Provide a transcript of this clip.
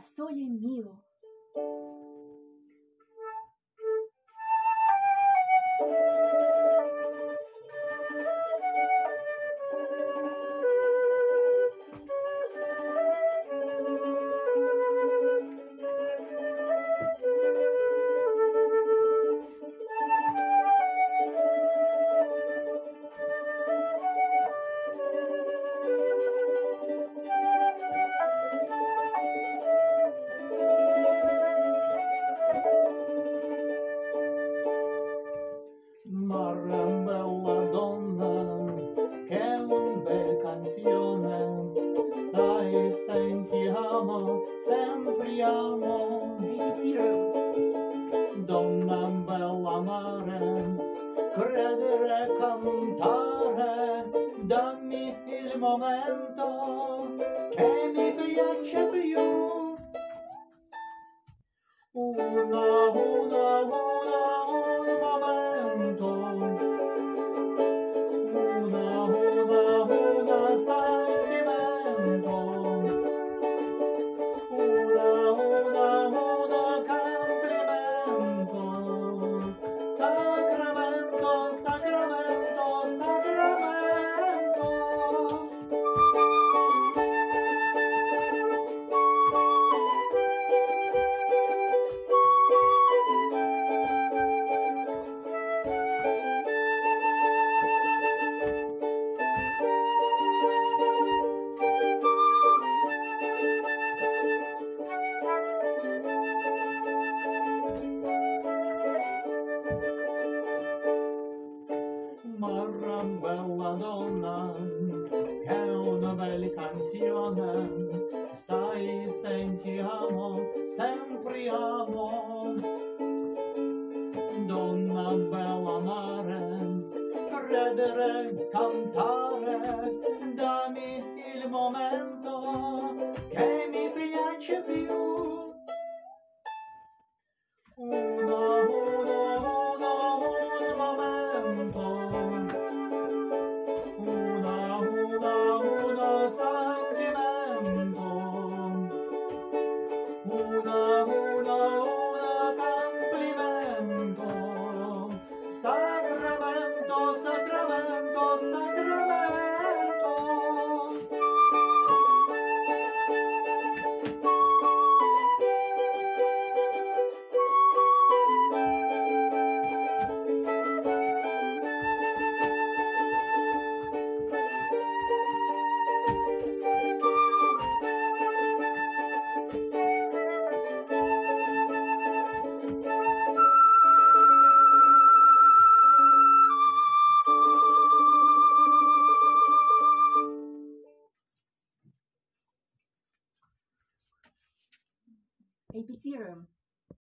a Sole en vivo. Sempre amo Zero. donna bella mare credere cantare dammi il momento che mi piace più sentiamo, sempre amo. Donna bella mare, credere, cantare, dammi il momento che mi piace più. репетируем.